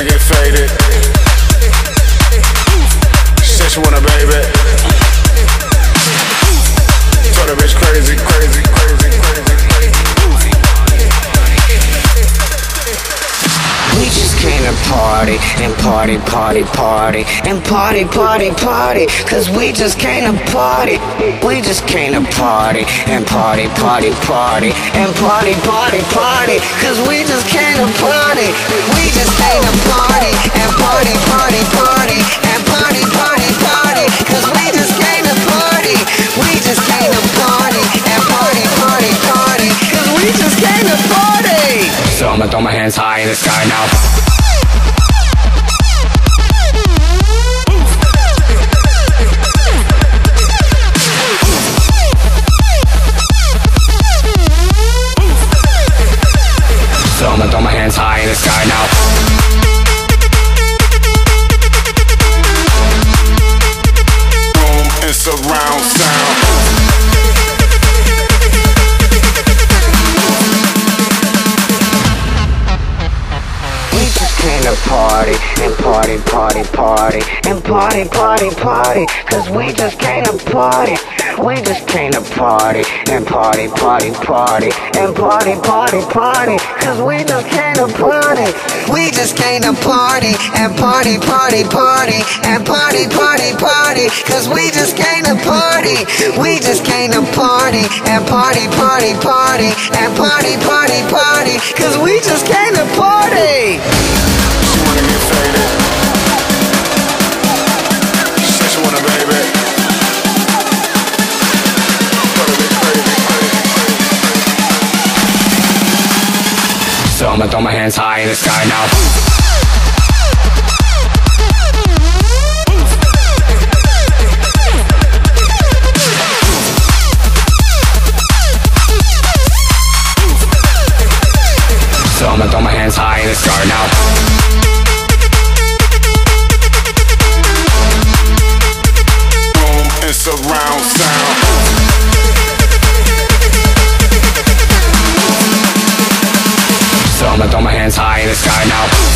wanna get faded. She wanna baby. Told the bitch crazy, crazy, crazy, crazy. We just came to party and party, party, party and party, party, party. Cause we just came to party. We just came to party and party, party, party and party, party, party. Cause we just came to party. We just came to party. So I'ma throw my hands high in the sky now. So I'ma throw my hands high in the sky now. Boom and surround sound. To party and party, party, party and party, party, party. Cause we just came to party. We just came to party and party, party, party and party, party, party. Cause we just came to party. We just came to party and party, party, party and party, party, party. Cause we just came to party. We just came to party and party, party, party and party, party, party. Cause we just came to party. So I'ma throw my hands high in the sky now. So I'ma throw my hands high in the sky now. The sky now.